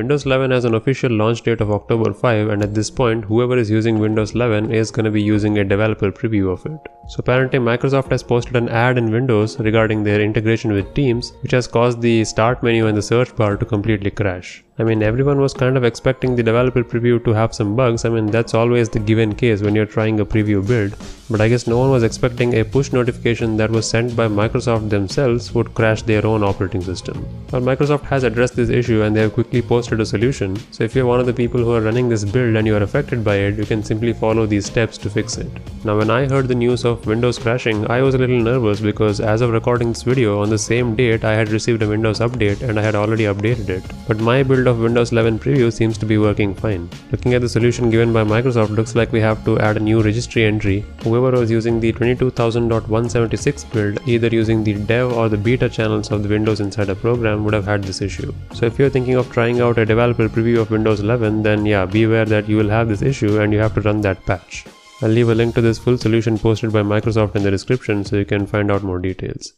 Windows 11 has an official launch date of October 5 and at this point whoever is using Windows 11 is going to be using a developer preview of it. So apparently Microsoft has posted an ad in Windows regarding their integration with Teams which has caused the start menu and the search bar to completely crash. I mean, everyone was kind of expecting the developer preview to have some bugs. I mean, that's always the given case when you're trying a preview build. But I guess no one was expecting a push notification that was sent by Microsoft themselves would crash their own operating system. Well, Microsoft has addressed this issue and they have quickly posted a solution. So if you're one of the people who are running this build and you are affected by it, you can simply follow these steps to fix it. Now, when I heard the news of Windows crashing, I was a little nervous because as of recording this video, on the same date, I had received a Windows update and I had already updated it. But my build of Windows 11 preview seems to be working fine. Looking at the solution given by Microsoft looks like we have to add a new registry entry. Whoever was using the 22000.176 build, either using the dev or the beta channels of the Windows Insider program would have had this issue. So if you're thinking of trying out a developer preview of Windows 11 then yeah, beware that you will have this issue and you have to run that patch. I'll leave a link to this full solution posted by Microsoft in the description so you can find out more details.